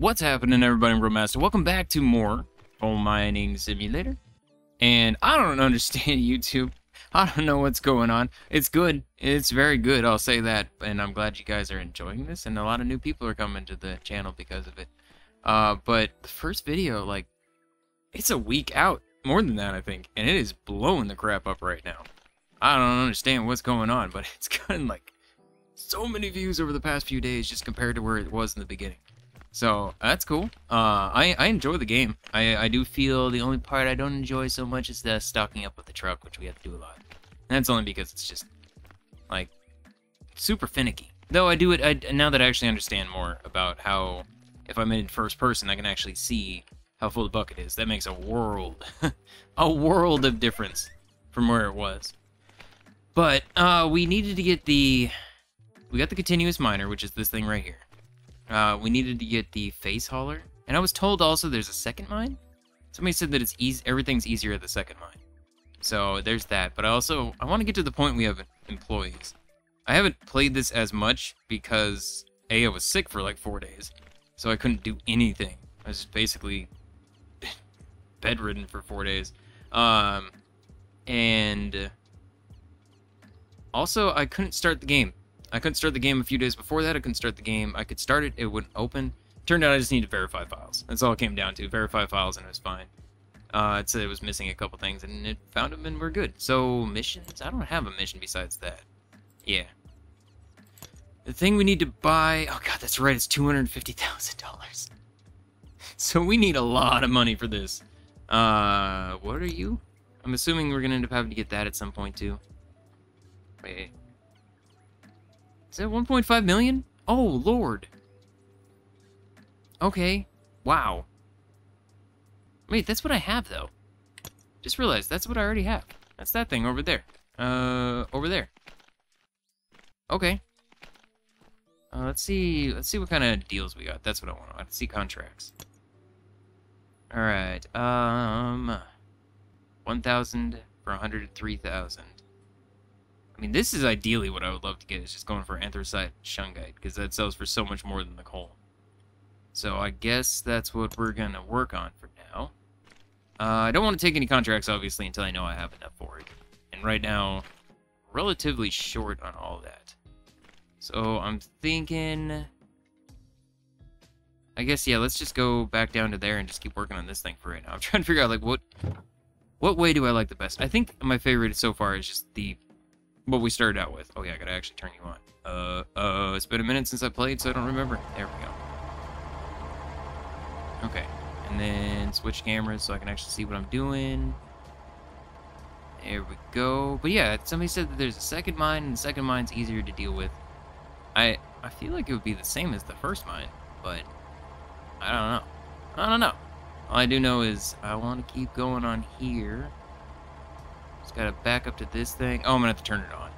What's happening, everybody? I'm. Welcome back to more Coal Mining Simulator. And I don't understand YouTube. I don't know what's going on. It's good. It's very good, I'll say that. And I'm glad you guys are enjoying this. And a lot of new people are coming to the channel because of it. Uh, but the first video, like, it's a week out. More than that, I think. And it is blowing the crap up right now. I don't understand what's going on, but it's gotten, like, so many views over the past few days just compared to where it was in the beginning. So that's cool. Uh, I I enjoy the game. I I do feel the only part I don't enjoy so much is the stocking up with the truck, which we have to do a lot. And that's only because it's just like super finicky. Though I do it I, now that I actually understand more about how if I'm in first person, I can actually see how full the bucket is. That makes a world, a world of difference from where it was. But uh, we needed to get the we got the continuous miner, which is this thing right here. Uh, we needed to get the face hauler, and I was told also there's a second mine. Somebody said that it's easy, everything's easier at the second mine. So there's that. But I also I want to get to the point we have employees. I haven't played this as much because a I was sick for like four days, so I couldn't do anything. I was basically bedridden for four days. Um, and also I couldn't start the game. I couldn't start the game a few days before that. I couldn't start the game. I could start it. It wouldn't open. Turned out I just needed to verify files. That's all it came down to. Verify files and it was fine. Uh, it said it was missing a couple things and it found them and we're good. So missions? I don't have a mission besides that. Yeah. The thing we need to buy... Oh god, that's right. It's $250,000. So we need a lot of money for this. Uh, what are you? I'm assuming we're gonna end up having to get that at some point too. Wait. Is that 1.5 million? Oh, lord. Okay. Wow. Wait, that's what I have, though. Just realized, that's what I already have. That's that thing over there. Uh, over there. Okay. Uh, let's see, let's see what kind of deals we got. That's what I want. I want to see contracts. Alright, um... 1,000 for 103,000. I mean, this is ideally what I would love to get, is just going for anthracite shungite, because that sells for so much more than the coal. So I guess that's what we're going to work on for now. Uh, I don't want to take any contracts, obviously, until I know I have enough for it. And right now, relatively short on all that. So I'm thinking... I guess, yeah, let's just go back down to there and just keep working on this thing for right now. I'm trying to figure out, like, what... What way do I like the best? I think my favorite so far is just the what we started out with. Oh yeah, I gotta actually turn you on. Uh, uh, it's been a minute since I played, so I don't remember. There we go. Okay, and then switch cameras so I can actually see what I'm doing. There we go. But yeah, somebody said that there's a second mine, and the second mine's easier to deal with. I I feel like it would be the same as the first mine, but I don't know. I don't know. All I do know is I want to keep going on here. Just gotta back up to this thing. Oh, I'm gonna have to turn it on.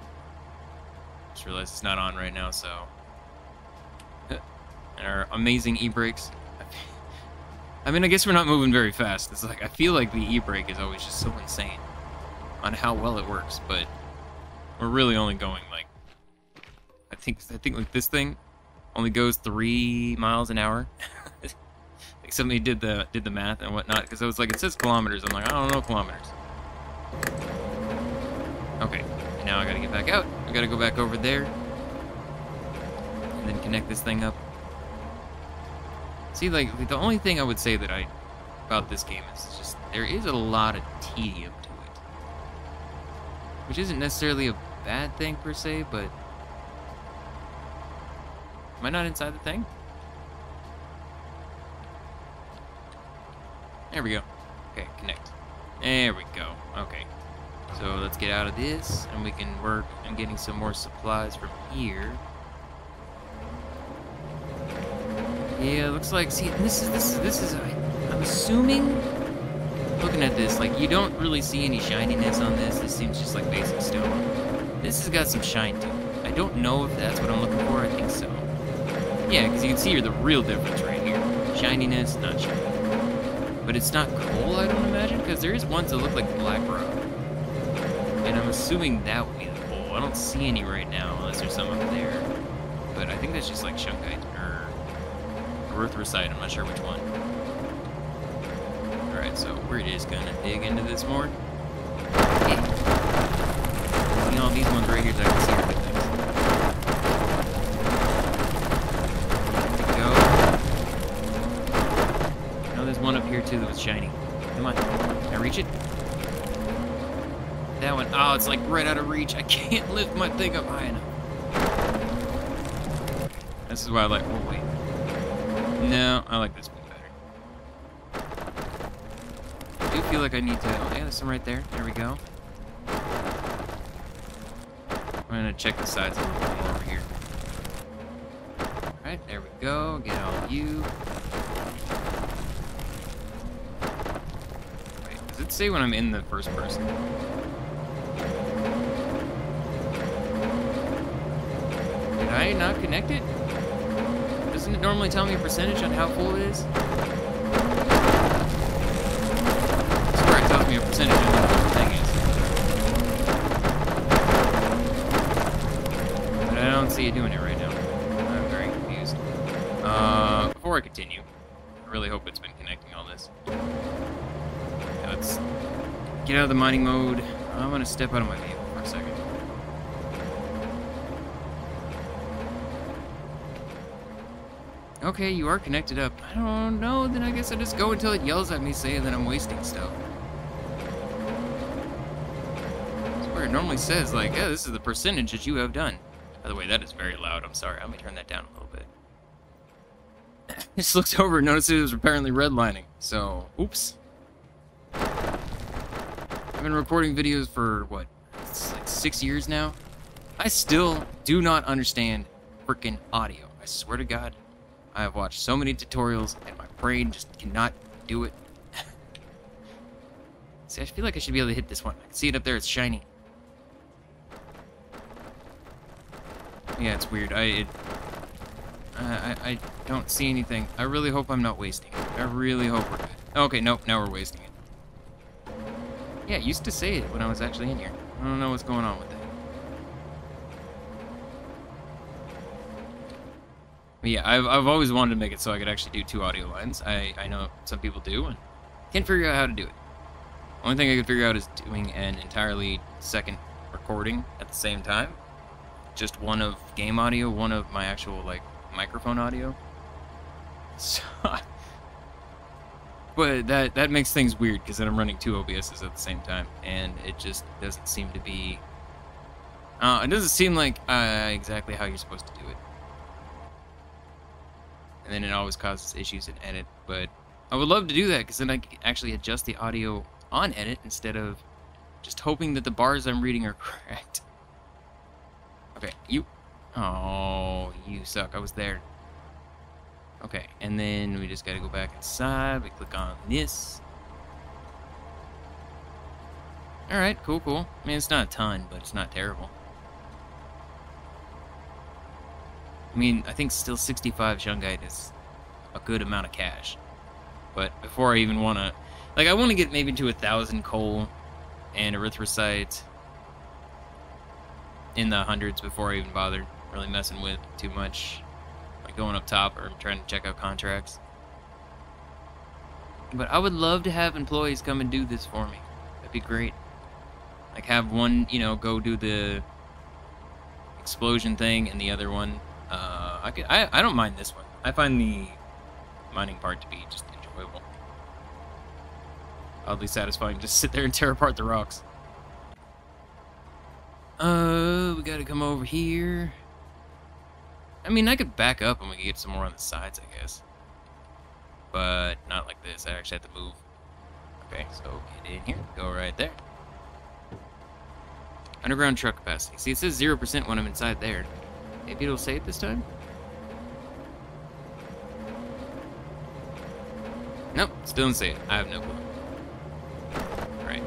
Just realized it's not on right now, so. and our amazing e-brakes. I mean, I guess we're not moving very fast. It's like, I feel like the e-brake is always just so insane on how well it works, but we're really only going like, I think, I think like this thing only goes three miles an hour. like somebody did the did the math and whatnot because I was like, it says kilometers. I'm like, I don't know kilometers. Okay, now I gotta get back out. I gotta go back over there. And then connect this thing up. See, like, the only thing I would say that I... about this game is just, there is a lot of tedium to it. Which isn't necessarily a bad thing, per se, but... Am I not inside the thing? There we go. Okay, connect. There we go. Okay. So let's get out of this, and we can work on getting some more supplies from here. Yeah, looks like. See, this is this is this is. I'm assuming, looking at this, like you don't really see any shininess on this. This seems just like basic stone. This has got some shine to it. I don't know if that's what I'm looking for. I think so. Yeah, because you can see here the real difference right here. Shininess, not shiny. But it's not coal, I don't imagine, because there is ones that look like black rock. And I'm assuming that be the hole. I don't see any right now, unless there's some up there. But I think that's just like shungite, or erythrocyte. I'm not sure which one. Alright, so we're just gonna dig into this more. Yeah. See all these ones right here I can see there's one up here too that was shiny. Come on. Can I reach it? Oh, it's like right out of reach. I can't lift my thing up high enough. This is why I like. Oh, wait. No, I like this one better. I do feel like I need to. Oh, yeah, there's some right there. There we go. I'm gonna check the sides a little bit over here. Alright, there we go. Get all of you. Wait, does it say when I'm in the first person? I not connected? Doesn't it normally tell me a percentage on how full it is? I it tells me a percentage on what the thing is. But I don't see it doing it right now. I'm very confused. Uh, before I continue, I really hope it's been connecting all this. Let's get out of the mining mode. I'm gonna step out of my vehicle for a second. Okay, you are connected up. I don't know, then I guess I just go until it yells at me saying that I'm wasting stuff. That's where it normally says, like, yeah, this is the percentage that you have done. By the way, that is very loud. I'm sorry. Let me turn that down a little bit. just looked over and noticed it was apparently redlining. So, oops. I've been recording videos for, what, like six years now? I still do not understand freaking audio. I swear to God. I have watched so many tutorials, and my brain just cannot do it. see, I feel like I should be able to hit this one. I can see it up there. It's shiny. Yeah, it's weird. I it, I, I don't see anything. I really hope I'm not wasting it. I really hope we're good. Okay, nope, now we're wasting it. Yeah, it used to say it when I was actually in here. I don't know what's going on with it. But yeah, I've, I've always wanted to make it so I could actually do two audio lines. I, I know some people do, and can't figure out how to do it. Only thing I can figure out is doing an entirely second recording at the same time. Just one of game audio, one of my actual, like, microphone audio. So, but that, that makes things weird, because then I'm running two OBSs at the same time, and it just doesn't seem to be... Uh, it doesn't seem like uh, exactly how you're supposed to do it and then it always causes issues in edit. But I would love to do that because then I can actually adjust the audio on edit instead of just hoping that the bars I'm reading are correct. Okay, you. Oh, you suck. I was there. Okay, and then we just gotta go back inside. We click on this. Alright, cool, cool. I mean, it's not a ton, but it's not terrible. I mean, I think still 65 Shungite is a good amount of cash. But before I even want to... Like, I want to get maybe to a thousand coal and erythrocyte in the hundreds before I even bother really messing with too much. Like going up top or trying to check out contracts. But I would love to have employees come and do this for me. That'd be great. Like have one, you know, go do the explosion thing and the other one uh, I, could, I, I don't mind this one. I find the mining part to be just enjoyable. Oddly satisfying to sit there and tear apart the rocks. Uh, we gotta come over here. I mean, I could back up and we could get some more on the sides, I guess. But not like this. I actually have to move. Okay, so get in here. Go right there. Underground truck capacity. See, it says 0% when I'm inside there. Maybe it'll say it this time? Nope, still doesn't say it. I have no clue. Alright.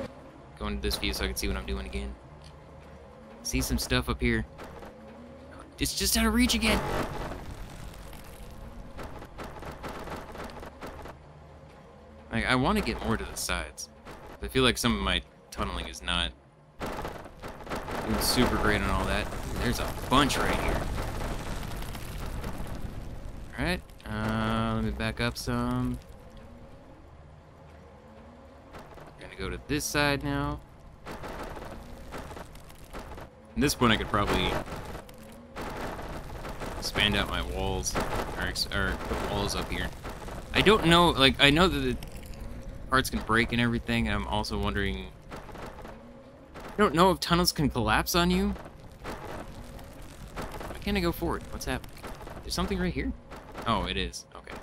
Go into this view so I can see what I'm doing again. See some stuff up here. It's just out of reach again. Like, I want to get more to the sides. I feel like some of my tunneling is not doing super great and all that. There's a bunch right here. Alright, uh, let me back up some. I'm Gonna go to this side now. At this point, I could probably expand out my walls, or, or put walls up here. I don't know, like, I know that the parts can break and everything, and I'm also wondering... I don't know if tunnels can collapse on you. Why can't I go forward? What's happening? There's something right here? Oh, it is. Okay.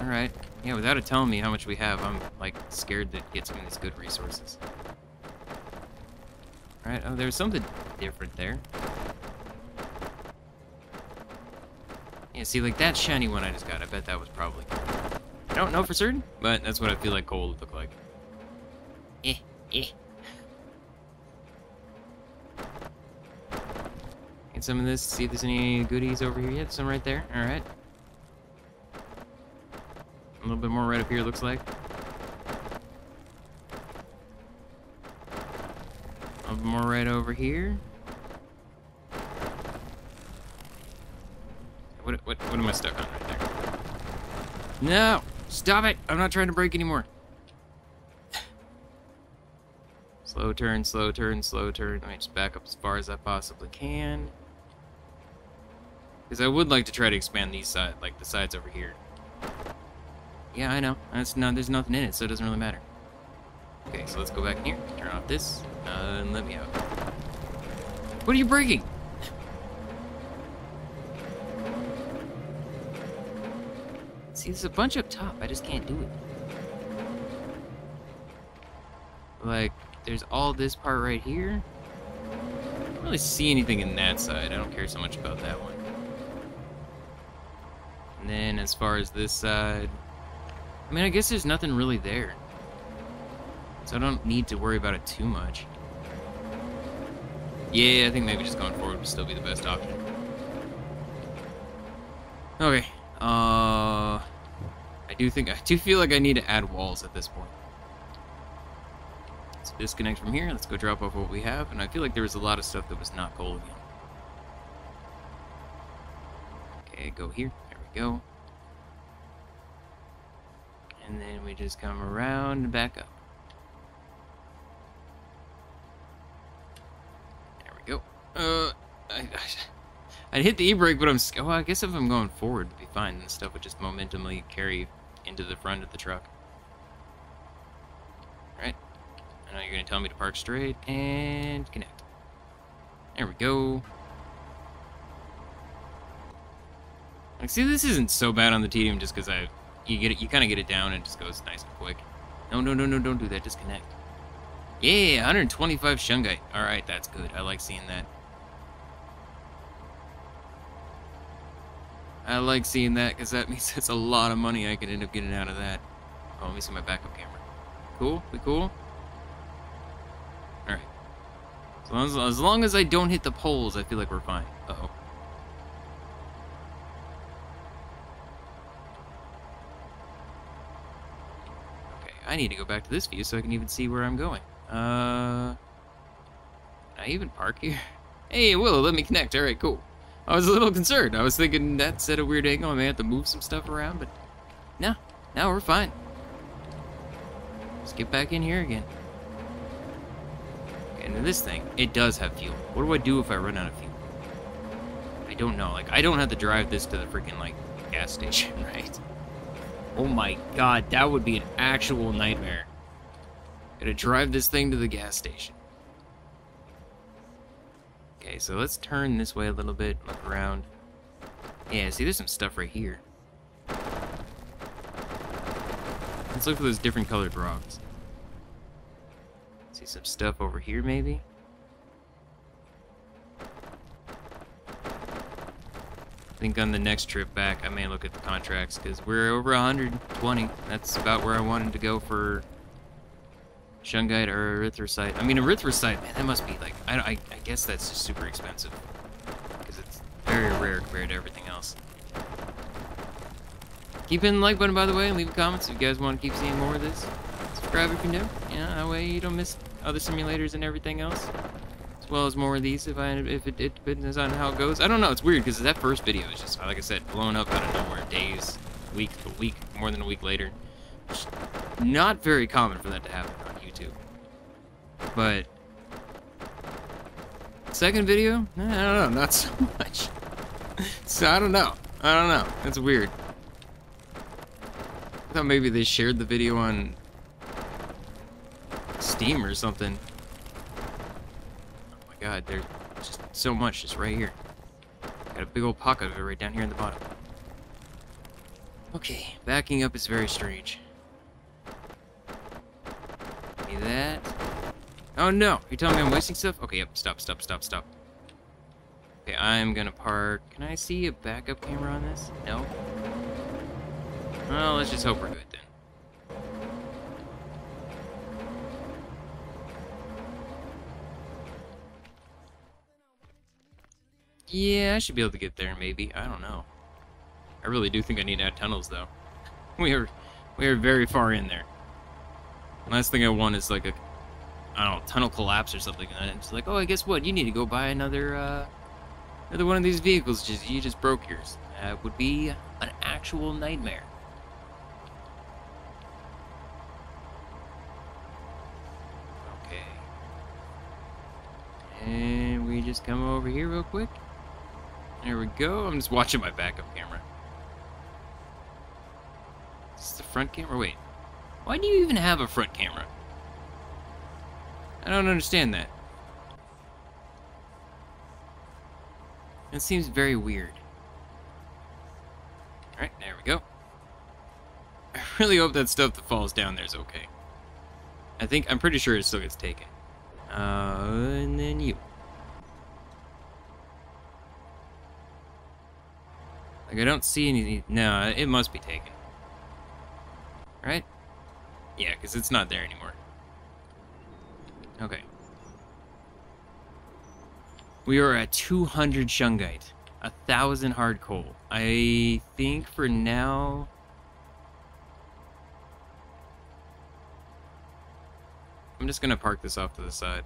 Alright. Yeah, without it telling me how much we have, I'm, like, scared to get some of these good resources. Alright, oh, there's something different there. Yeah, see, like, that shiny one I just got, I bet that was probably I don't know for certain, but that's what I feel like gold would look like. Eh, eh. Get some of this, see if there's any goodies over here yet. Some right there. Alright. A little bit more right up here, looks like. A little bit more right over here. What, what, what am I stuck on right there? No! Stop it! I'm not trying to break anymore. slow turn, slow turn, slow turn. Let me just back up as far as I possibly can. Because I would like to try to expand these side, like the sides over here. Yeah, I know. That's no, there's nothing in it, so it doesn't really matter. Okay, so let's go back in here, turn off this, uh, and let me out. What are you breaking? See, there's a bunch up top. I just can't do it. Like, there's all this part right here. I don't really see anything in that side. I don't care so much about that one. And then as far as this side, I mean, I guess there's nothing really there. So I don't need to worry about it too much. Yeah, I think maybe just going forward would still be the best option. Okay. Do think, I do feel like I need to add walls at this point. Let's disconnect from here. Let's go drop off what we have. And I feel like there was a lot of stuff that was not gold again. Okay, go here There we go. And then we just come around and back up. There we go. Uh, I, I, I'd hit the e-brake, but I'm... Well, I guess if I'm going forward, it'd be fine. And stuff would just momentumly carry into the front of the truck. Right. I know you're going to tell me to park straight and connect. There we go. Like, see, this isn't so bad on the tedium just because I, you get it, you kind of get it down and it just goes nice and quick. No, no, no, no, don't do that. Disconnect. Yeah, 125 shungite. All right, that's good. I like seeing that. I like seeing that because that means it's a lot of money I could end up getting out of that. Oh, let me see my backup camera. Cool? We cool? Alright. As long as, as long as I don't hit the poles, I feel like we're fine. Uh-oh. Okay, I need to go back to this view so I can even see where I'm going. Uh, I even park here? Hey, Willow, let me connect. All right, cool. I was a little concerned. I was thinking that's at a weird angle. I may have to move some stuff around, but no, no, we're fine. Let's get back in here again. And this thing, it does have fuel. What do I do if I run out of fuel? I don't know. Like, I don't have to drive this to the freaking, like, gas station, right? Oh my god, that would be an actual nightmare. Gotta drive this thing to the gas station. Okay, so let's turn this way a little bit, look around. Yeah, see, there's some stuff right here. Let's look for those different colored rocks. See some stuff over here, maybe? I think on the next trip back, I may look at the contracts because we're over 120. That's about where I wanted to go for shungite or erythrosite. I mean, erythrosite, man, that must be like, I, I, I guess that's just super expensive because it's very rare compared to everything else. Keep hitting the like button, by the way, and leave comments if you guys want to keep seeing more of this. Subscribe if you're new. Yeah, that way you don't miss other simulators and everything else. as well as more of these if I if it, it depends on how it goes. I don't know. It's weird because that first video is just like I said, blown up out of nowhere, days, week, a week, more than a week later. Not very common for that to happen. But second video, eh, I don't know, not so much. so I don't know. I don't know. It's weird. I thought maybe they shared the video on Steam or something. Oh my god, there's just so much just right here. Got a big old pocket of it right down here in the bottom. Okay, backing up is very strange. Give that. Oh no! You're telling me I'm wasting stuff? Okay, yep, stop, stop, stop, stop. Okay, I'm gonna park. Can I see a backup camera on this? No? Well, let's just hope we're good then. Yeah, I should be able to get there, maybe. I don't know. I really do think I need to add tunnels, though. We are, we are very far in there. Last thing I want is like a, I don't know, tunnel collapse or something. And it's like, oh, I guess what? You need to go buy another, uh, another one of these vehicles. Just you just broke yours. That would be an actual nightmare. Okay. And we just come over here real quick. There we go. I'm just watching my backup camera. This is the front camera? Wait. Why do you even have a front camera? I don't understand that. It seems very weird. Alright, there we go. I really hope that stuff that falls down there is okay. I think, I'm pretty sure it still gets taken. Uh, and then you. Like, I don't see any... No, it must be taken. Right? Yeah, because it's not there anymore. Okay. We are at 200 shungite. A thousand hard coal. I think for now... I'm just gonna park this off to the side.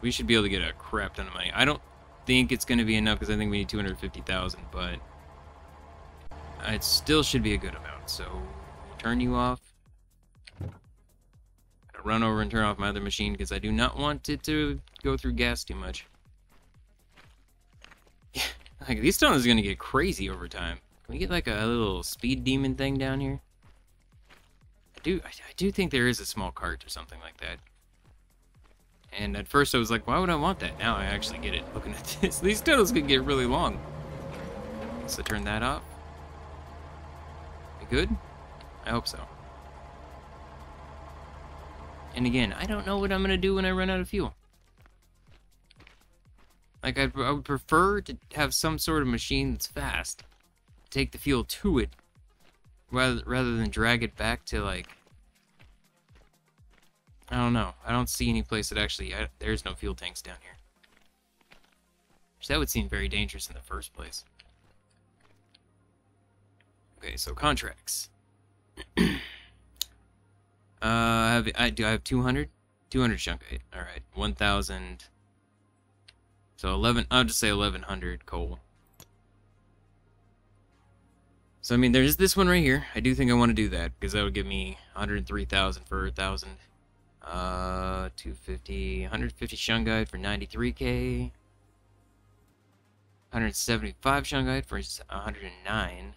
We should be able to get a crap ton of money. I don't think it's gonna be enough because I think we need 250,000, but it still should be a good amount. So turn you off. Run over and turn off my other machine because I do not want it to go through gas too much. like these tunnels are gonna get crazy over time. Can we get like a little speed demon thing down here? I do I, I do think there is a small cart or something like that. And at first I was like, why would I want that? Now I actually get it looking at this. These tunnels can get really long. So turn that off. Good? I hope so. And again, I don't know what I'm going to do when I run out of fuel. Like, I'd, I would prefer to have some sort of machine that's fast. Take the fuel to it. Rather, rather than drag it back to, like... I don't know. I don't see any place that actually... I, there's no fuel tanks down here. Which that would seem very dangerous in the first place. Okay, so contracts. uh, I have, I, do I have 200? 200 shungite. Alright, 1,000. So 11, I'll just say 1,100 coal. So, I mean, there's this one right here. I do think I want to do that, because that would give me 103,000 for 1,000. Uh, 250, 150 shungite for 93k. 175 shungite for 109.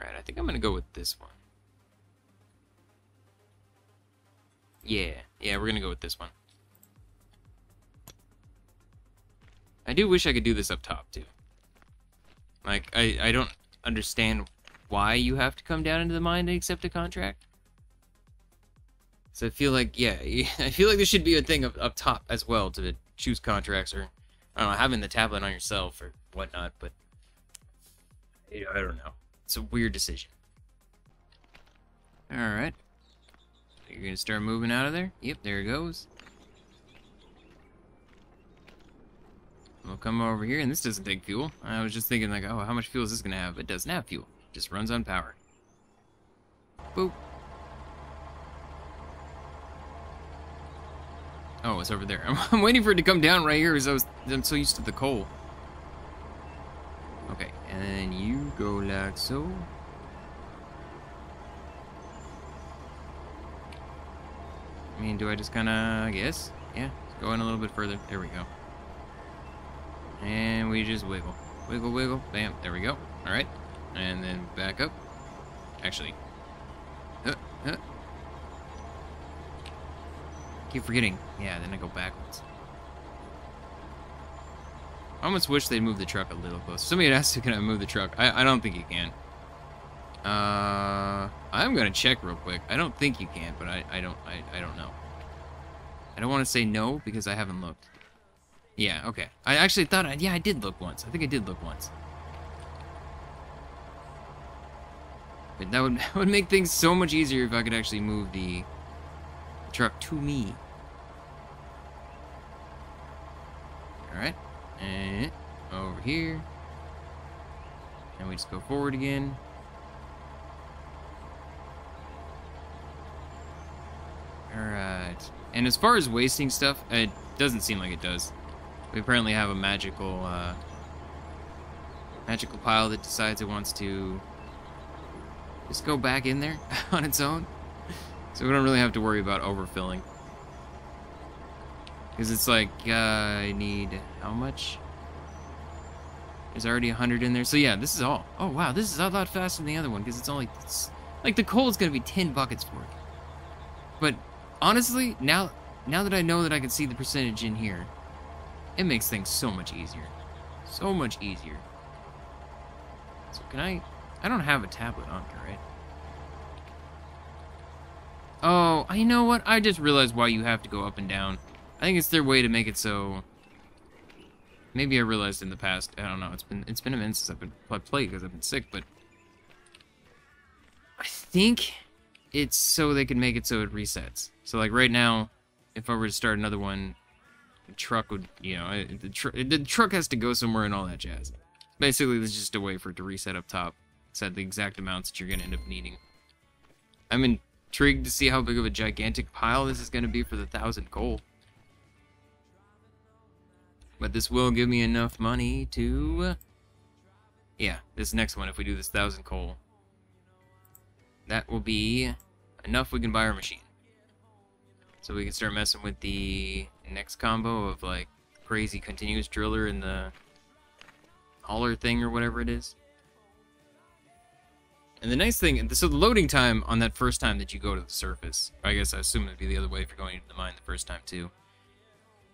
Alright, I think I'm gonna go with this one. Yeah, yeah, we're gonna go with this one. I do wish I could do this up top, too. Like, I, I don't understand why you have to come down into the mine to accept a contract. So I feel like, yeah, I feel like there should be a thing up, up top as well to choose contracts or, I don't know, having the tablet on yourself or whatnot, but I don't know. It's a weird decision. Alright. You're gonna start moving out of there? Yep, there it goes. We'll come over here, and this doesn't take fuel. I was just thinking, like, oh, how much fuel is this gonna have? It doesn't have fuel. It just runs on power. Boop. Oh, it's over there. I'm, I'm waiting for it to come down right here because I was I'm so used to the coal. And then you go like so. I mean, do I just kind of, I guess? Yeah, go in a little bit further. There we go. And we just wiggle. Wiggle, wiggle. Bam. There we go. All right. And then back up. Actually. Uh, uh. Keep forgetting. Yeah, then I go backwards. I almost wish they'd move the truck a little closer. Somebody asked, can I move the truck? I, I don't think you can. Uh, I'm gonna check real quick. I don't think you can, but I, I don't I, I don't know. I don't want to say no because I haven't looked. Yeah, okay. I actually thought I, yeah I did look once. I think I did look once. But that would that would make things so much easier if I could actually move the truck to me. All right, and over here, and we just go forward again. Alright. And as far as wasting stuff, it doesn't seem like it does. We apparently have a magical, uh, magical pile that decides it wants to just go back in there on its own. So we don't really have to worry about overfilling. Because it's like, uh, I need, how much? There's already 100 in there. So yeah, this is all. Oh wow, this is a lot faster than the other one because it's only, it's, like the coal is going to be 10 buckets for it. But honestly, now now that I know that I can see the percentage in here, it makes things so much easier. So much easier. So can I... I don't have a tablet on here, right? Oh, I know what? I just realized why you have to go up and down. I think it's their way to make it so... Maybe I realized in the past. I don't know. It's been it's been a minute since I've been played because I've been sick, but I think it's so they can make it so it resets. So like right now, if I were to start another one, the truck would, you know, the, tr the truck has to go somewhere and all that jazz. Basically, there's just a way for it to reset up top, set the exact amounts that you're going to end up needing. I'm intrigued to see how big of a gigantic pile this is going to be for the thousand coal. But this will give me enough money to... Yeah, this next one, if we do this thousand coal, that will be enough we can buy our machine. So we can start messing with the next combo of like crazy continuous driller and the hauler thing or whatever it is. And the nice thing, so the loading time on that first time that you go to the surface, I guess I assume it'd be the other way if you're going to the mine the first time too.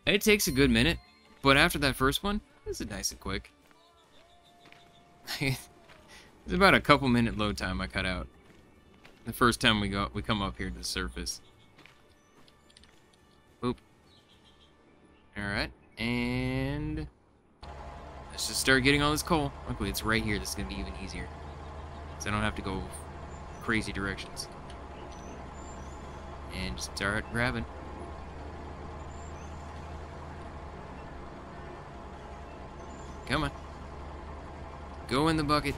It takes a good minute, but after that first one, it's a nice and quick. it's about a couple minute load time I cut out the first time we go we come up here to the surface. Oop. Alright, and let's just start getting all this coal. Luckily it's right here, this is gonna be even easier. So I don't have to go crazy directions. And just start grabbing. Come on. Go in the bucket.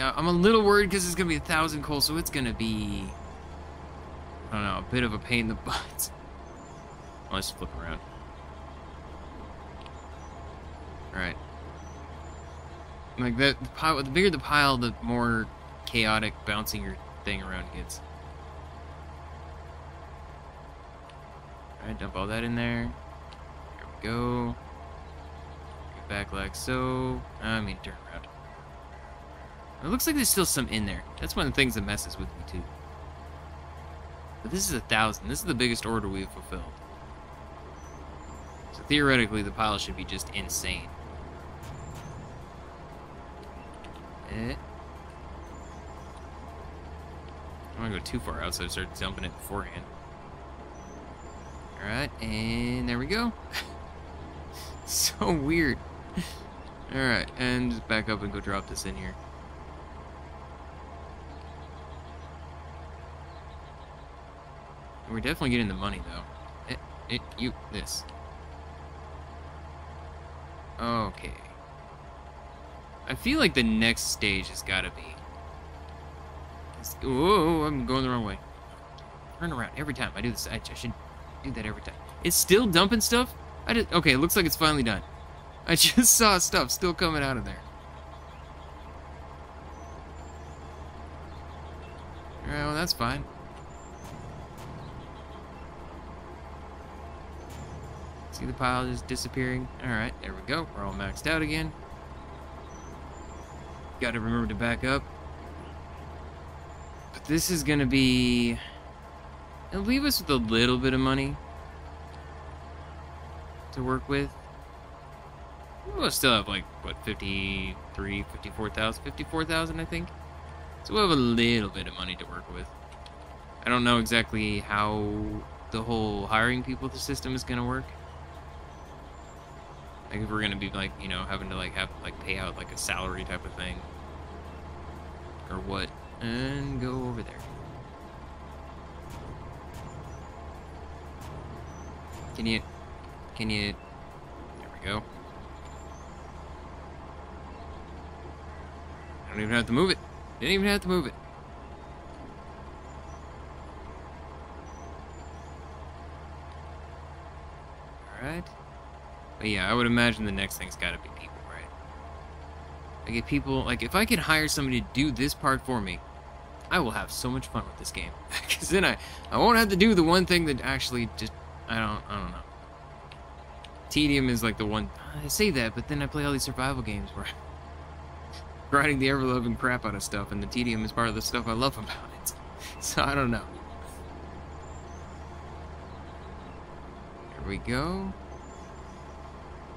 I'm a little worried because it's going to be a thousand coal, so it's going to be, I don't know, a bit of a pain in the butt. let's flip around. Alright. Like, the, the, pile, the bigger the pile, the more chaotic bouncing your thing around gets. Alright, dump all that in there. Go. Get back like so. I mean, turn around. It looks like there's still some in there. That's one of the things that messes with me too. But this is a thousand. This is the biggest order we've fulfilled. So theoretically, the pile should be just insane. Eh. I don't want to go too far out, so I start dumping it beforehand. Alright, and there we go. so weird. Alright, and just back up and go drop this in here. We're definitely getting the money, though. It, it, you, this. Okay. I feel like the next stage has got to be. Whoa, I'm going the wrong way. Turn around every time. I do this. I, I should do that every time. It's still dumping stuff? I did. Okay, it looks like it's finally done. I just saw stuff still coming out of there. Alright, well, that's fine. See the pile just disappearing? Alright, there we go. We're all maxed out again. Gotta remember to back up. But this is gonna be... It'll leave us with a little bit of money to work with. We'll still have like, what, 53, 54,000? 54,000, I think? So we'll have a little bit of money to work with. I don't know exactly how the whole hiring people the system is going to work. Like if we're going to be like, you know, having to like have like pay out like a salary type of thing. Or what. And go over there. Can you can you there we go. I don't even have to move it. Didn't even have to move it. Alright. But yeah, I would imagine the next thing's gotta be people, right? I get people, like, if I could hire somebody to do this part for me, I will have so much fun with this game. Because then I, I won't have to do the one thing that actually just, I don't, I don't know. Tedium is like the one, I say that, but then I play all these survival games where I'm grinding the ever-loving crap out of stuff, and the tedium is part of the stuff I love about it. So I don't know. Here we go.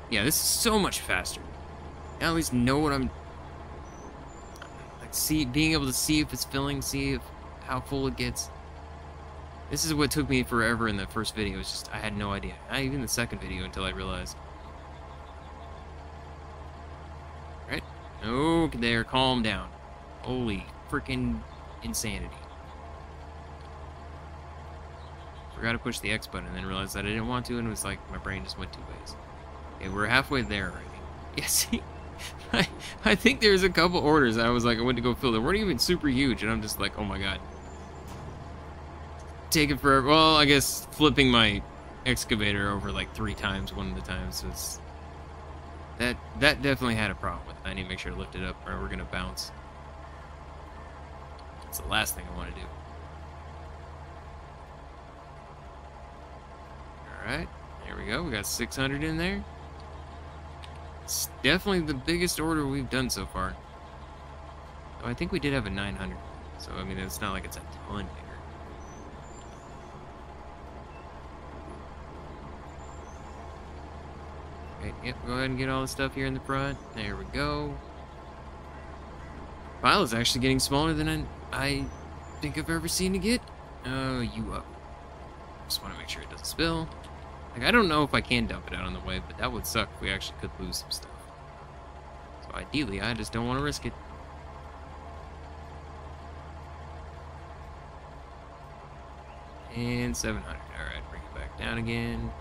Yeah, this is so much faster. Now at least know what I'm... Like, see, being able to see if it's filling, see if, how full it gets. This is what took me forever in the first video. It's just, I had no idea. Not even the second video until I realized. Right. Oh, there, calm down. Holy freaking insanity. Forgot to push the X button and then realized that I didn't want to and it was like my brain just went two ways. Okay, we're halfway there already. Yeah, see? I, I think there's a couple orders I was like, I went to go fill. They weren't even super huge and I'm just like, oh my god. Taking forever. Well, I guess flipping my excavator over like three times one of the times was that that definitely had a problem with it. I need to make sure to lift it up or we're gonna bounce. That's the last thing I want to do. Alright, there we go. We got 600 in there. It's definitely the biggest order we've done so far. I think we did have a 900. So, I mean, it's not like it's a ton. Yep, go ahead and get all the stuff here in the front. There we go. Pile is actually getting smaller than I, I think I've ever seen it get. Oh, you up. Just want to make sure it doesn't spill. Like, I don't know if I can dump it out on the way, but that would suck we actually could lose some stuff. So ideally, I just don't want to risk it. And 700. Alright, bring it back down again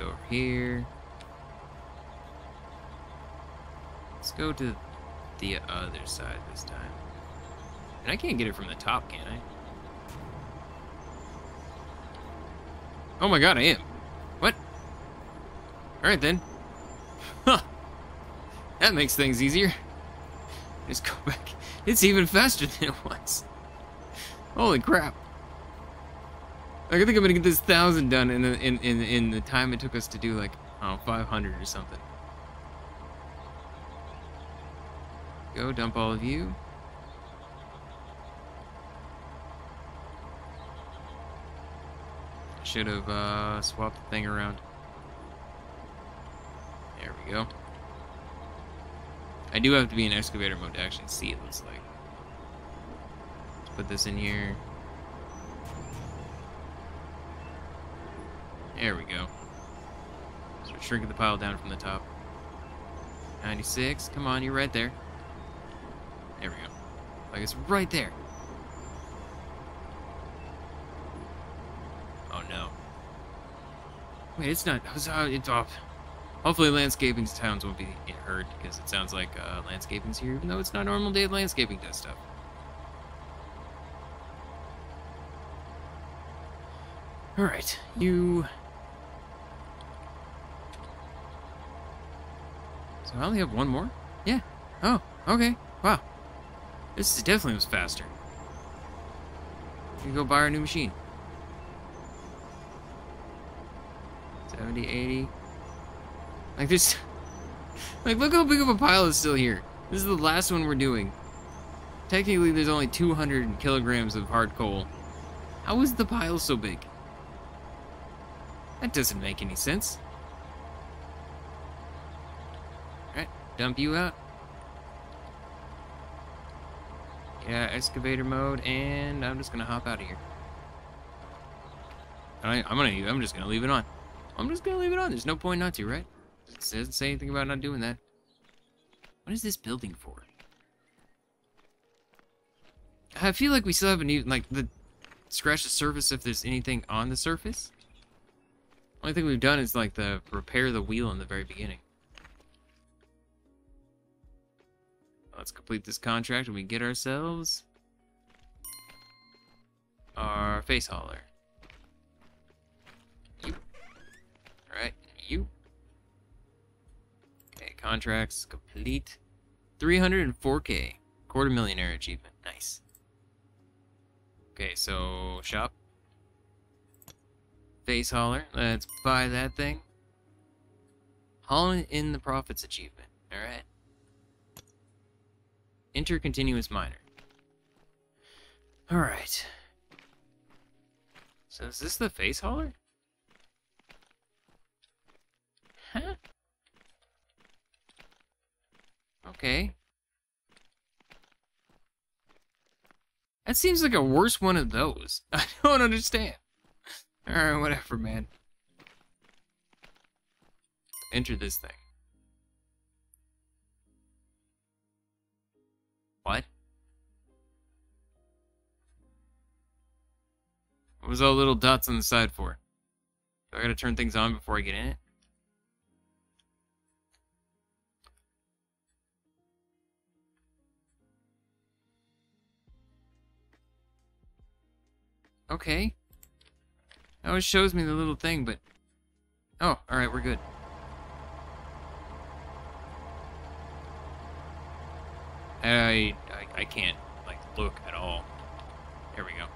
over here. Let's go to the other side this time. And I can't get it from the top, can I? Oh my god, I am. What? Alright then. Huh. That makes things easier. Just go back. It's even faster than it was. Holy crap. I think I'm gonna get this thousand done in the in, in in the time it took us to do like oh 500 or something. Go dump all of you. Should have uh, swapped the thing around. There we go. I do have to be in excavator mode to actually see it looks like. Let's put this in here. There we go. We're shrinking the pile down from the top. 96. Come on, you're right there. There we go. Like it's right there. Oh no. Wait, it's not. It's, uh, off. Hopefully landscaping towns won't be hurt because it sounds like uh, landscaping's here, even though it's not normal day landscaping does stuff. Alright, you... So I only have one more? Yeah. Oh, okay. Wow. This definitely was faster. We can go buy our new machine. 70, 80. Like this... Like, look how big of a pile is still here. This is the last one we're doing. Technically, there's only 200 kilograms of hard coal. How is the pile so big? That doesn't make any sense. Alright, dump you out. Yeah, excavator mode, and I'm just gonna hop out of here. I, I'm gonna, I'm just gonna leave it on. I'm just gonna leave it on. There's no point not to, right? It doesn't say anything about not doing that. What is this building for? I feel like we still haven't even, like, the scratch the surface if there's anything on the surface. Only thing we've done is like the repair the wheel in the very beginning. Let's complete this contract and we get ourselves our face hauler. You. Alright, you. Okay, contracts complete. 304k. Quarter millionaire achievement. Nice. Okay, so shop. Face hauler. Let's buy that thing. Hauling in the profits achievement. Alright. Enter continuous miner. Alright. So is this the face hauler? Huh? Okay. That seems like a worse one of those. I don't understand. Alright, whatever, man. Enter this thing. What was all little dots on the side for? Do I gotta turn things on before I get in it? Okay. It always shows me the little thing, but... Oh, alright, we're good. I, I, I can't, like, look at all. There we go.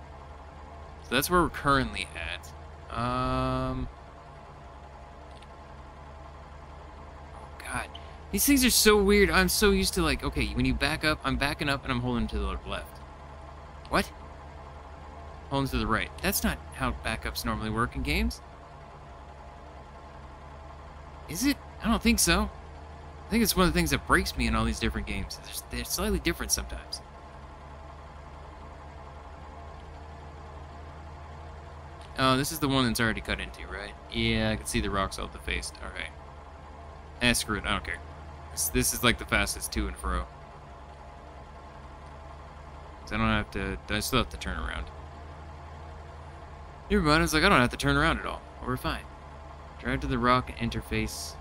So that's where we're currently at. Um... Oh, God. These things are so weird. I'm so used to, like, okay, when you back up, I'm backing up and I'm holding to the left. What? Holding to the right. That's not how backups normally work in games. Is it? I don't think so. I think it's one of the things that breaks me in all these different games. They're, they're slightly different sometimes. Oh, this is the one that's already cut into, right? Yeah, I can see the rocks off the face. Okay. Eh, screw it. I don't care. This, this is like the fastest to and fro. I don't have to... I still have to turn around. Never mind, I was like, I don't have to turn around at all. We're fine. Drive to the rock interface.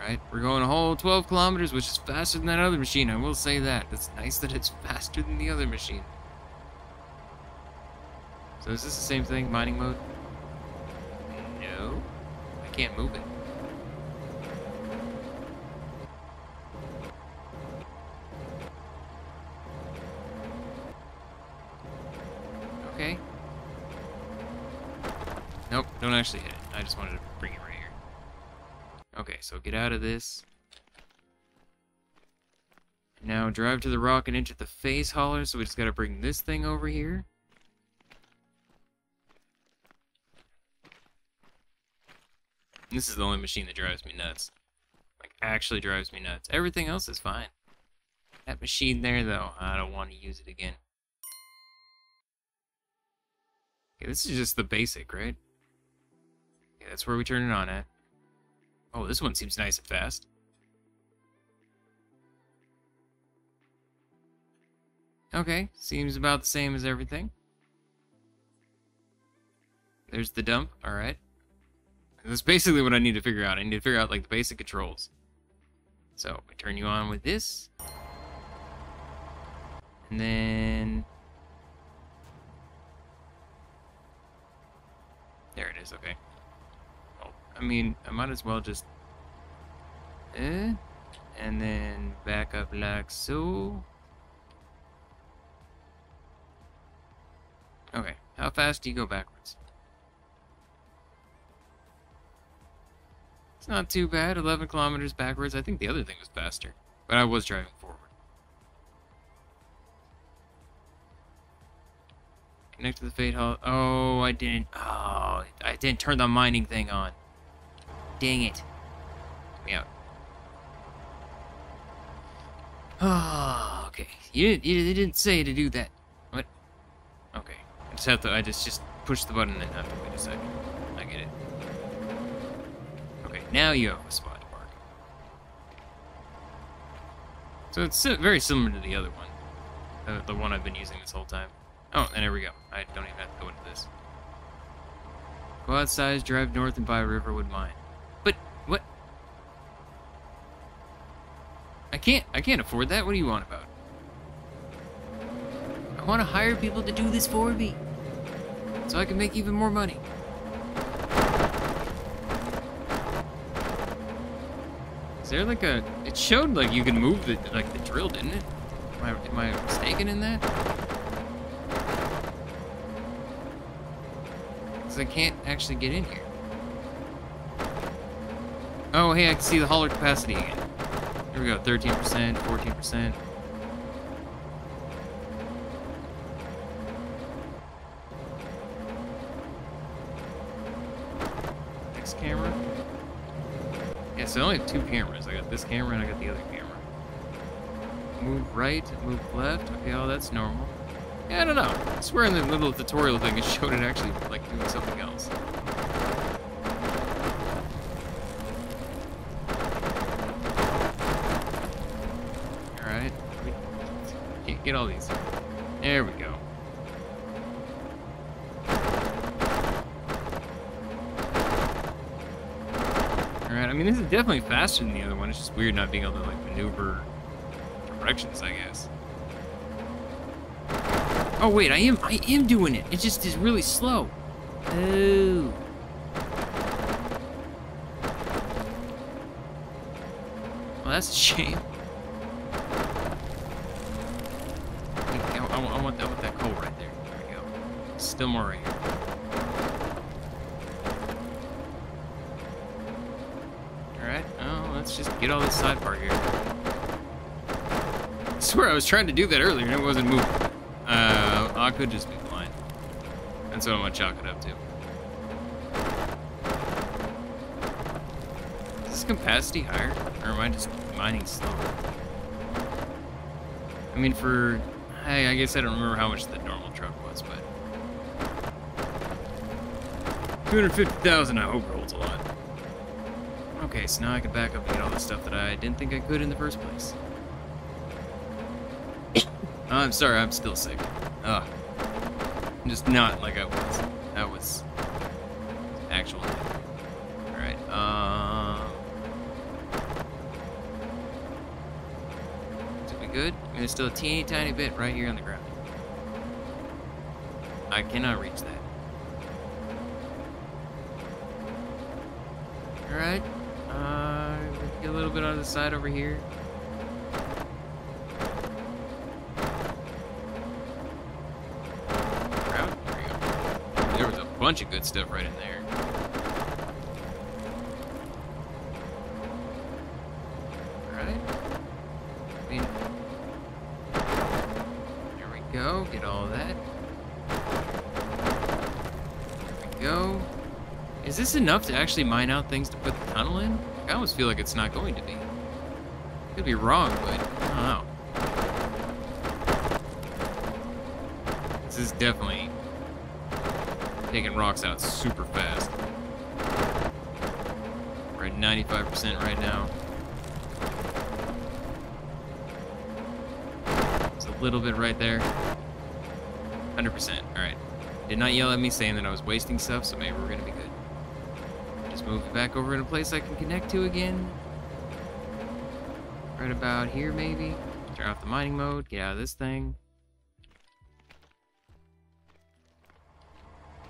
Alright, we're going a whole 12 kilometers, which is faster than that other machine, I will say that. It's nice that it's faster than the other machine. So is this the same thing, mining mode? No. I can't move it. Okay. Nope, don't actually hit it. I just wanted to bring it right here. Okay, so get out of this. Now drive to the rock and enter the face hauler, so we just gotta bring this thing over here. This is the only machine that drives me nuts. Like, actually drives me nuts. Everything else is fine. That machine there, though, I don't want to use it again. Okay, this is just the basic, right? Yeah, that's where we turn it on at. Oh, this one seems nice and fast. Okay, seems about the same as everything. There's the dump, alright. That's basically what I need to figure out. I need to figure out like the basic controls. So I turn you on with this. And then There it is, okay. Oh, I mean, I might as well just eh, and then back up like so. Okay, how fast do you go backwards? Not too bad, 11 kilometers backwards. I think the other thing was faster, but I was driving forward. Connect to the face hauler. Oh, I didn't. Oh, I didn't turn the mining thing on. Dang it. Get me out. Oh, okay. You didn't, you didn't say to do that. What? Okay. I just have to, I just, just push the button and have to wait a second. I get it. Okay, now you have a spot to park. So it's very similar to the other one. Uh, the one I've been using this whole time. Oh, and there we go. I don't even have to go into this. Go outside, drive north, and buy a Riverwood mine. But, what? I can't, I can't afford that. What do you want about? I want to hire people to do this for me. So I can make even more money. Is there like a... It showed like you can move the, like the drill, didn't it? Am I, am I mistaken in that? Because I can't actually get in here. Oh, hey, I can see the hauler capacity again. Here we go, 13%, 14%. Next camera. Yeah, so I only have two cameras. I got this camera and I got the other camera. Move right, move left. Okay, oh, that's normal. Yeah, I don't know. I swear in the little tutorial thing it showed it actually like doing something else. Alright. Get all these. There we go. Mean this is definitely faster than the other one. It's just weird not being able to like maneuver directions, I guess. Oh wait, I am I am doing it. It just is really slow. Oh. Well, that's a shame. I, I, I, want, I want that coal right there. There we go. Still more right here. Alright, get all this sidebar here. I swear I was trying to do that earlier and it wasn't moving. Uh, I could just be blind. That's what I'm gonna chalk it up to. Is this capacity higher? Or am I just mining slower? I mean, for... Hey, I guess I don't remember how much the normal truck was, but... 250,000 I hope holds a lot. Okay, so now I can back up and get all the stuff that I didn't think I could in the first place. I'm sorry, I'm still sick. Ugh. I'm just not like I was. That was actual. Alright, um... Did we good? There's still a teeny tiny bit right here on the ground. I cannot reach that. Alright. Uh, get a little bit on the side over here. There was a bunch of good stuff right in there. Alright. I mean, there we go. Get all of that. There we go. Is this enough to actually mine out things to put the tunnel in? I almost feel like it's not going to be. Could be wrong, but I don't know. This is definitely taking rocks out super fast. We're at 95% right now. It's a little bit right there. 100%. Alright. Did not yell at me saying that I was wasting stuff, so maybe we're gonna be good. Move back over in a place I can connect to again. Right about here, maybe. Turn off the mining mode, get out of this thing.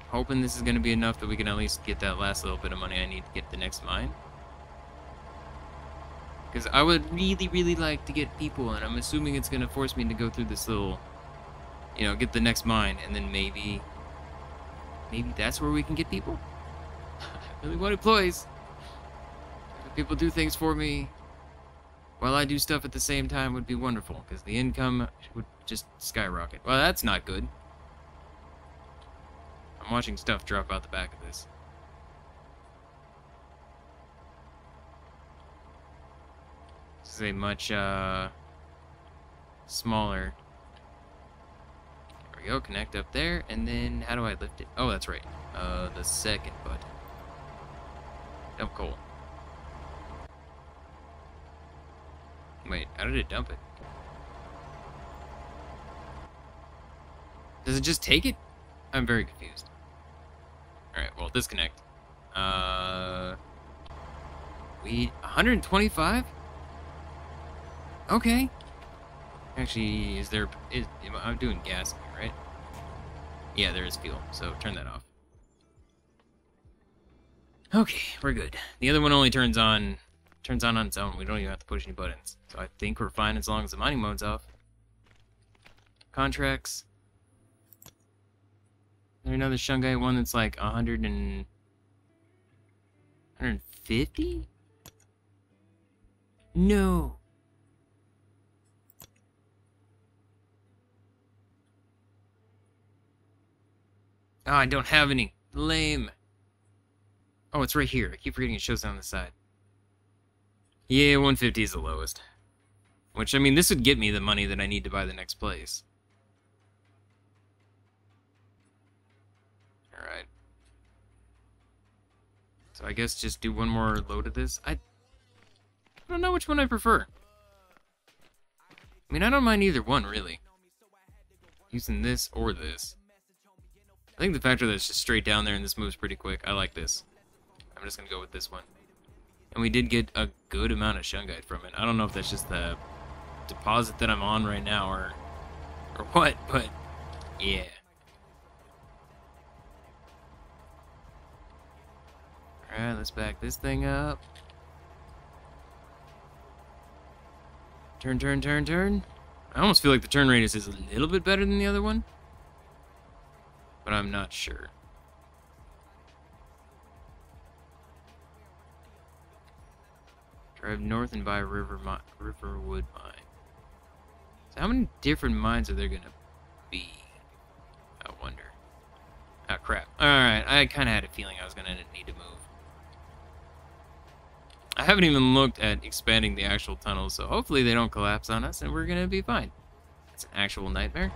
Hoping this is going to be enough that we can at least get that last little bit of money I need to get the next mine. Because I would really, really like to get people, and I'm assuming it's going to force me to go through this little, you know, get the next mine, and then maybe, maybe that's where we can get people? Really want employees. People do things for me while I do stuff at the same time would be wonderful, because the income would just skyrocket. Well, that's not good. I'm watching stuff drop out the back of this. This is a much, uh, smaller. There we go, connect up there, and then how do I lift it? Oh, that's right. Uh, the second button. Dump coal. Wait, how did it dump it? Does it just take it? I'm very confused. Alright, well, disconnect. Uh... We... 125? Okay. Actually, is there... Is, I'm doing gas right? Yeah, there is fuel, so turn that off. Okay, we're good. The other one only turns on turns on on its own. We don't even have to push any buttons. So I think we're fine as long as the mining mode's off. Contracts. There's another Shungite one that's like 100 and 150? No. Oh, I don't have any. Lame. Oh, it's right here. I keep forgetting it shows down the side. Yeah, 150 is the lowest. Which, I mean, this would get me the money that I need to buy the next place. Alright. So I guess just do one more load of this. I, I don't know which one I prefer. I mean, I don't mind either one, really. Using this or this. I think the factor that it's just straight down there and this moves pretty quick. I like this. I'm just gonna go with this one. And we did get a good amount of shungite from it. I don't know if that's just the deposit that I'm on right now or or what, but yeah. Alright, let's back this thing up. Turn, turn, turn, turn. I almost feel like the turn radius is a little bit better than the other one. But I'm not sure. Drive north and buy River Mi Riverwood Mine. So how many different mines are there gonna be? I wonder. Oh crap. Alright, I kinda had a feeling I was gonna need to move. I haven't even looked at expanding the actual tunnels, so hopefully they don't collapse on us and we're gonna be fine. It's an actual nightmare.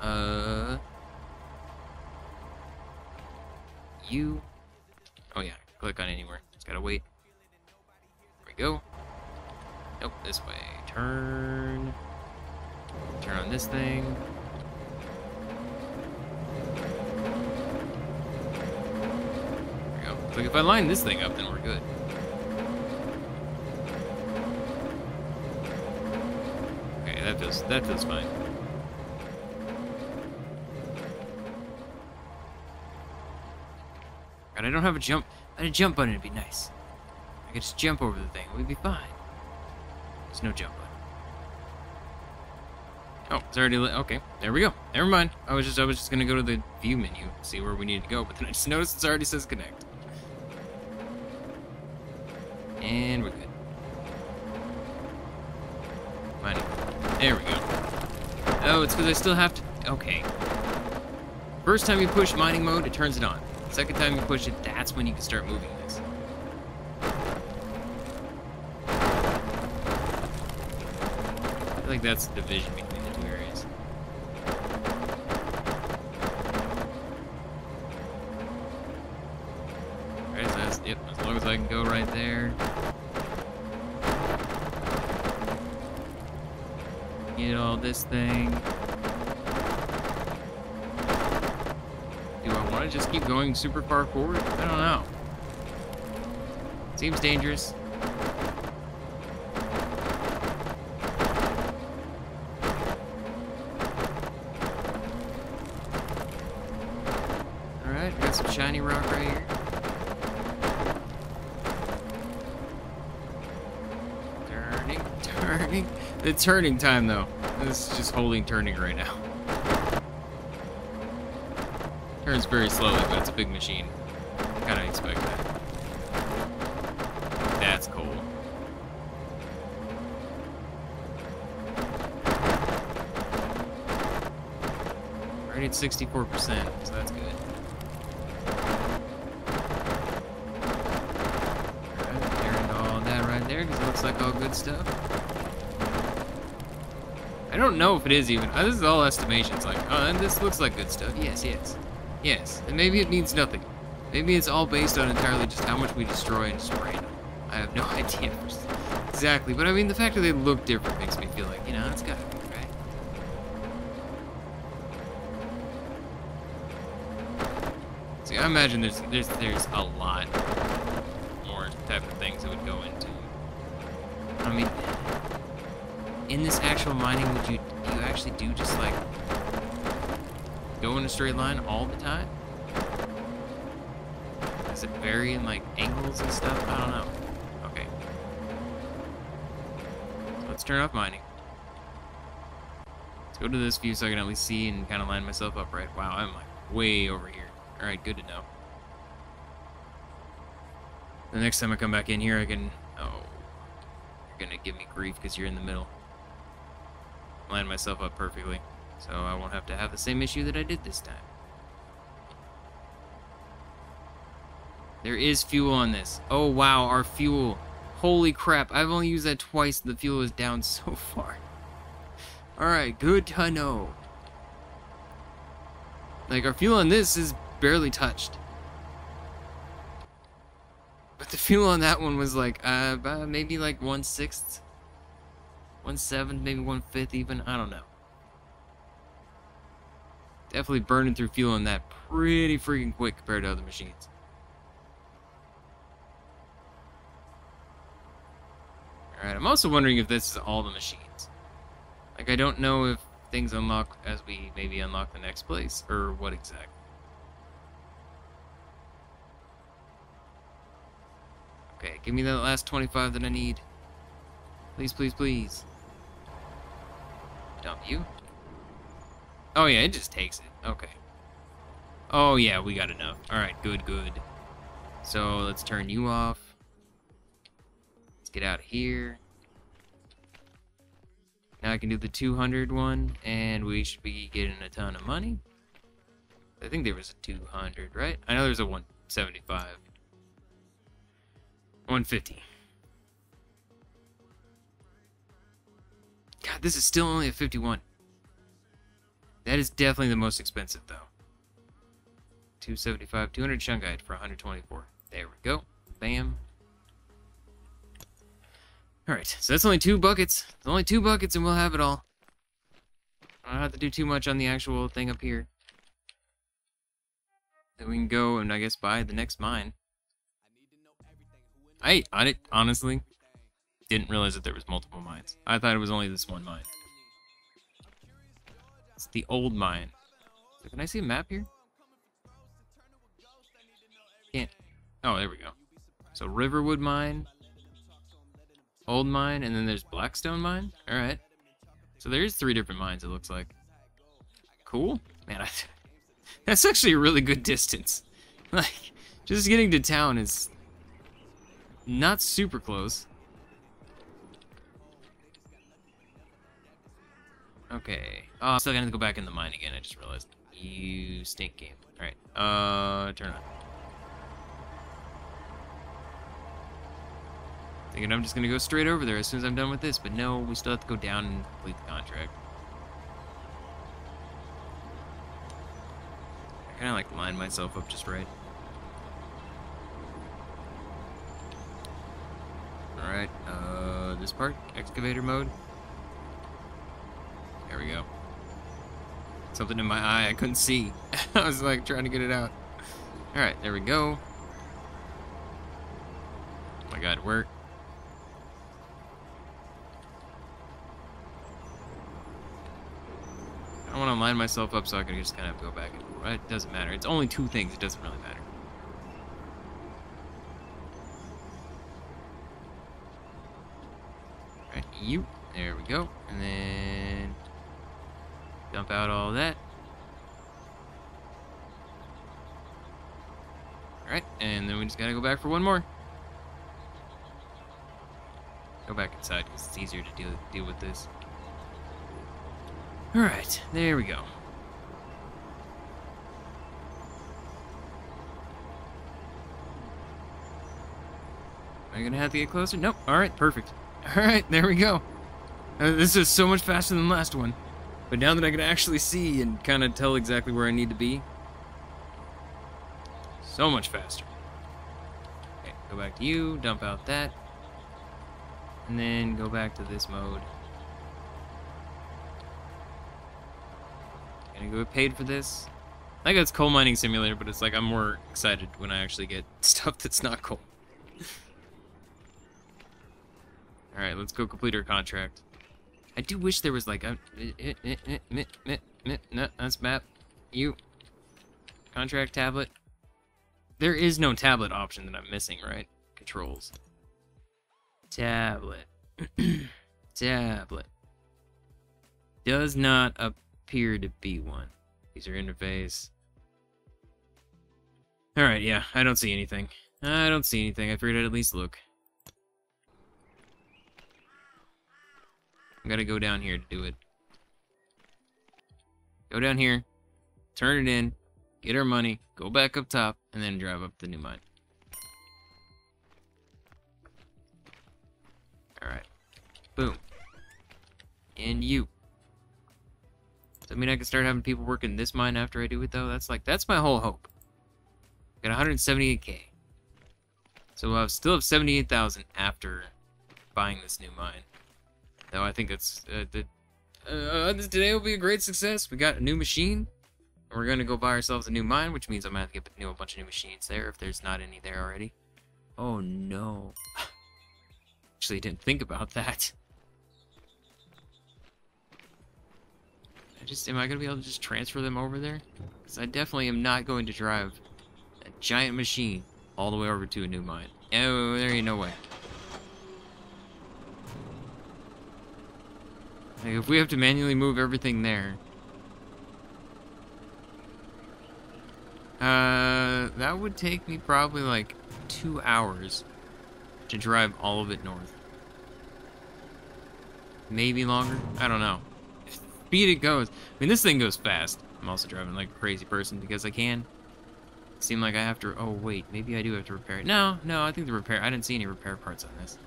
Uh you Oh yeah, click on anywhere. Just gotta wait go. Nope, this way. Turn. Turn on this thing. There go. If I line this thing up, then we're good. Okay, that feels that feels fine. God, I don't have a jump. I had a jump button. It'd be nice. I could just jump over the thing. We'd be fine. There's no jump button. Oh, it's already lit. Okay, there we go. Never mind. I was just I was just gonna go to the view menu, see where we needed to go, but then I just noticed it already says connect. And we're good. Mining. There we go. Oh, it's because I still have to. Okay. First time you push mining mode, it turns it on. Second time you push it, that's when you can start moving this. Feel like that's the division between the two areas. Alright, so that's, yep, as long as I can go right there. Get all this thing. Do I want to just keep going super far forward? I don't know. Seems dangerous. The turning time, though. This is just holding turning right now. Turns very slowly, but it's a big machine. Kinda expect that. That's cool. Already at 64%, so that's good. Alright, clearing all that right there, because it looks like all good stuff. I don't know if it is even. uh, This is all estimations. Like, oh, and this looks like good stuff. Yes, yes. Yes. And maybe it means nothing. Maybe it's all based on entirely just how much we destroy and just random. I have no idea. Exactly. But I mean, the fact that they look different makes me feel like, you know, it's gotta be, right? See, I imagine there's there's there's a lot more type of things that would go into. I mean, in this actual mining, would you you actually do just like go in a straight line all the time? Does it vary in like angles and stuff? I don't know. Okay. Let's turn off mining. Let's go to this view so I can at least see and kind of line myself up right. Wow, I'm like way over here. Alright, good to know. The next time I come back in here, I can... Oh. You're gonna give me grief because you're in the middle line myself up perfectly, so I won't have to have the same issue that I did this time. There is fuel on this. Oh wow, our fuel. Holy crap, I've only used that twice the fuel is down so far. Alright, good to know. Like, our fuel on this is barely touched. But the fuel on that one was like, uh, maybe like one-sixth one seventh, maybe one fifth, even. I don't know. Definitely burning through fuel on that pretty freaking quick compared to other machines. Alright, I'm also wondering if this is all the machines. Like, I don't know if things unlock as we maybe unlock the next place, or what exactly. Okay, give me that last 25 that I need. Please, please, please. Dump you. Oh yeah, it just takes it. Okay. Oh yeah, we got enough. Alright, good, good. So let's turn you off. Let's get out of here. Now I can do the 200 one, and we should be getting a ton of money. I think there was a 200, right? I know there's a 175. 150. God, this is still only a 51. That is definitely the most expensive, though. 275, 200 shungite for 124. There we go. Bam. Alright, so that's only two buckets. It's only two buckets and we'll have it all. I don't have to do too much on the actual thing up here. Then we can go and I guess buy the next mine. I, I honestly didn't realize that there was multiple mines. I thought it was only this one mine. It's the old mine. Can I see a map here? Can't. Oh, there we go. So Riverwood mine, Old mine, and then there's Blackstone mine. All right. So there's three different mines. It looks like. Cool, man. I, that's actually a really good distance. Like, just getting to town is not super close. Okay. Oh, I'm still gonna go back in the mine again. I just realized. You stink game. Alright. Uh, turn on. Thinking I'm just gonna go straight over there as soon as I'm done with this, but no, we still have to go down and complete the contract. I kinda like line myself up just right. Alright, uh, this part, excavator mode. There we go. Something in my eye I couldn't see. I was like trying to get it out. Alright, there we go. My my god, where? I don't want to line myself up so I can just kind of go back and forth. It doesn't matter. It's only two things. It doesn't really matter. Right, you. There we go. And then dump out all that. Alright, and then we just gotta go back for one more. Go back inside because it's easier to deal, deal with this. Alright, there we go. Am I gonna have to get closer? Nope. Alright, perfect. Alright, there we go. Uh, this is so much faster than the last one. But now that I can actually see and kind of tell exactly where I need to be, so much faster. Okay, go back to you, dump out that, and then go back to this mode. Gonna go get paid for this. I it's coal mining simulator, but it's like I'm more excited when I actually get stuff that's not coal. Alright, let's go complete our contract. I do wish there was like a... Eh, eh, eh, no, that's map. You. Contract tablet. There is no tablet option that I'm missing, right? Controls. Tablet. tablet. Does not appear to be one. User interface. Alright, yeah, I don't see anything. I don't see anything. I figured I'd at least look. I gotta go down here to do it. Go down here, turn it in, get our money, go back up top, and then drive up the new mine. Alright. Boom. And you. Does that mean I can start having people work in this mine after I do it, though? That's like, that's my whole hope. Got 178k. So I'll still have 78,000 after buying this new mine. Though I think it's, uh, the, uh, today will be a great success. We got a new machine. We're gonna go buy ourselves a new mine, which means I'm gonna have to get a bunch of new machines there if there's not any there already. Oh no. Actually, didn't think about that. I just, am I gonna be able to just transfer them over there? Because I definitely am not going to drive a giant machine all the way over to a new mine. Oh, there ain't no way. Like, if we have to manually move everything there, Uh, that would take me probably like two hours to drive all of it north. Maybe longer? I don't know. Speed it goes. I mean, this thing goes fast. I'm also driving like a crazy person because I can. Seem like I have to... Oh, wait. Maybe I do have to repair it. No, no, I think the repair... I didn't see any repair parts on this.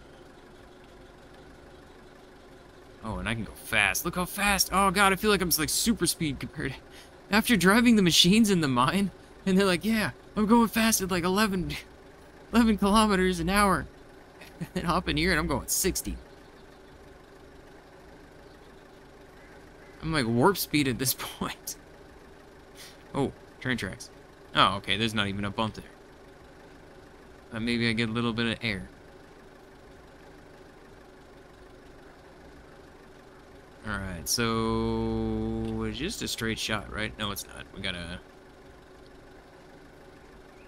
Oh, and I can go fast. Look how fast. Oh, God, I feel like I'm like super speed compared. After driving the machines in the mine, and they're like, yeah, I'm going fast at like 11, 11 kilometers an hour. and hop in here and I'm going 60. I'm like warp speed at this point. Oh, train tracks. Oh, okay, there's not even a bump there. Uh, maybe I get a little bit of air. Alright, so... It's just a straight shot, right? No, it's not. We gotta...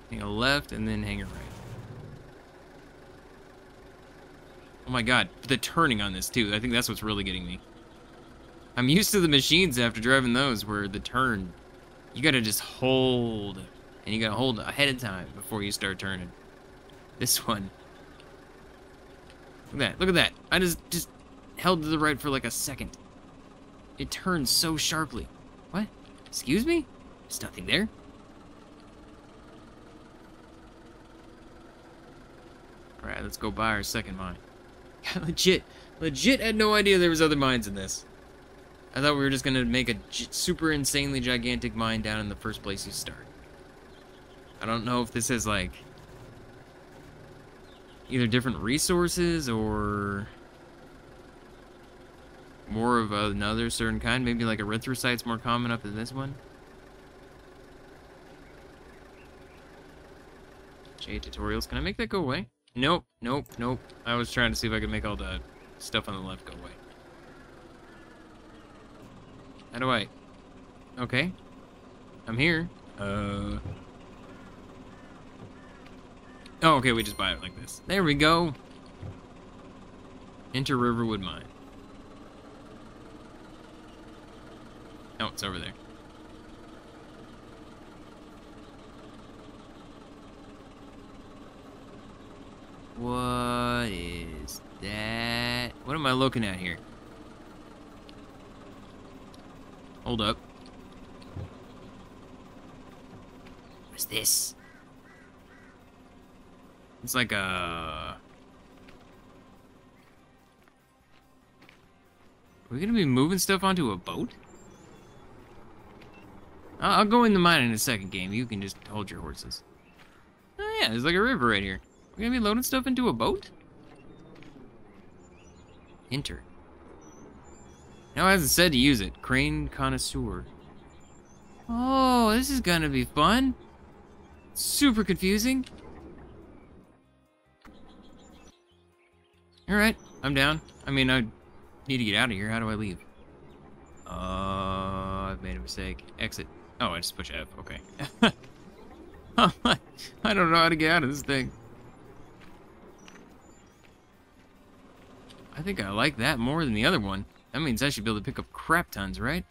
Hang a left and then hang a right. Oh my god, the turning on this too. I think that's what's really getting me. I'm used to the machines after driving those where the turn, you gotta just hold, and you gotta hold ahead of time before you start turning. This one, look at that, look at that. I just, just held to the right for like a second. It turns so sharply. What? Excuse me? There's nothing there. Alright, let's go buy our second mine. legit, legit had no idea there was other mines in this. I thought we were just gonna make a super insanely gigantic mine down in the first place you start. I don't know if this is like either different resources or more of another certain kind. Maybe like anthracite's more common up than this one. J tutorials. Can I make that go away? Nope, nope, nope. I was trying to see if I could make all the stuff on the left go away. How do I... Okay. I'm here. Uh... Oh, okay, we just buy it like this. There we go. Enter Riverwood Mine. Oh, it's over there. What is that? What am I looking at here? Hold up. What's this? It's like a... Are we gonna be moving stuff onto a boat? I'll, go in the mine in a second game. You can just hold your horses. Oh yeah, there's like a river right here. We're gonna be loading stuff into a boat? Enter. No, it hasn't said to use it. Crane connoisseur. Oh, this is gonna be fun. Super confusing. Alright, I'm down. I mean, I need to get out of here. How do I leave? Uh, I've made a mistake. Exit. Oh, I just push F. Okay. I don't know how to get out of this thing. I think I like that more than the other one. That means I should be able to pick up crap tons, right?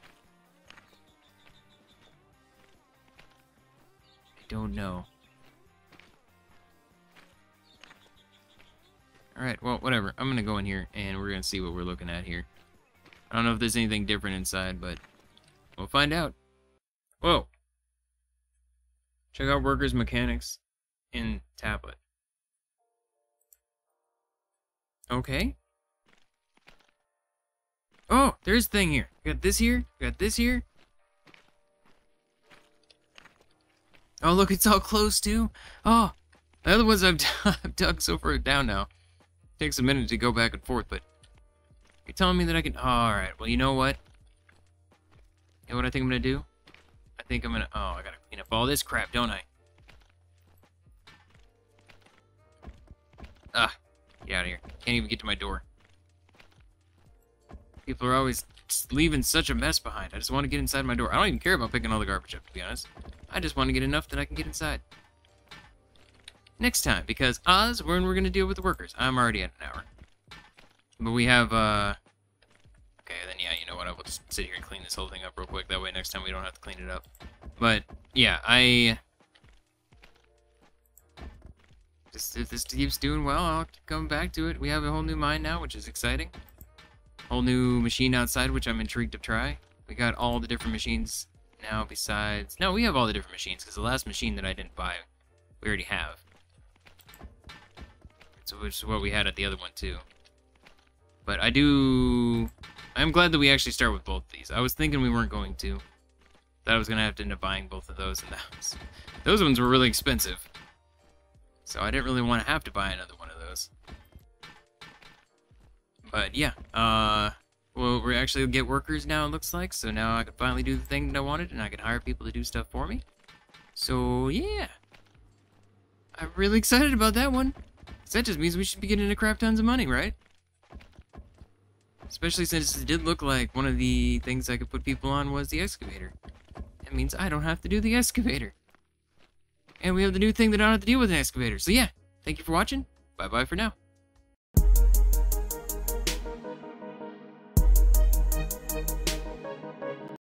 I don't know. Alright, well, whatever. I'm gonna go in here, and we're gonna see what we're looking at here. I don't know if there's anything different inside, but we'll find out. Whoa. Check out workers' mechanics in tablet. Okay. Oh, there's a thing here. Got this here. Got this here. Oh, look, it's all closed too. Oh, the other ones I've, I've dug so far down now. Takes a minute to go back and forth, but you're telling me that I can. Oh, all right. Well, you know what? You know what I think I'm gonna do? I think I'm gonna. Oh, I gotta clean up all this crap, don't I? Ah, get out of here. Can't even get to my door. People are always leaving such a mess behind. I just want to get inside my door. I don't even care about picking all the garbage up, to be honest. I just want to get enough that I can get inside. Next time, because Oz, when we're going to deal with the workers. I'm already at an hour. But we have, uh... Okay, then yeah, you know what, I will just sit here and clean this whole thing up real quick. That way next time we don't have to clean it up. But, yeah, I... Just, if this keeps doing well, I'll come back to it. We have a whole new mine now, which is exciting whole new machine outside, which I'm intrigued to try. We got all the different machines now besides... No, we have all the different machines, because the last machine that I didn't buy, we already have. So which is what we had at the other one, too. But I do... I'm glad that we actually start with both these. I was thinking we weren't going to. That I was going to have to end up buying both of those, and was... Those ones were really expensive. So I didn't really want to have to buy another one of those. But yeah, uh, well, we actually get workers now, it looks like. So now I can finally do the thing that I wanted, and I can hire people to do stuff for me. So yeah, I'm really excited about that one. that just means we should be getting a crap tons of money, right? Especially since it did look like one of the things I could put people on was the excavator. That means I don't have to do the excavator. And we have the new thing that I don't have to deal with an excavator. So yeah, thank you for watching. Bye-bye for now.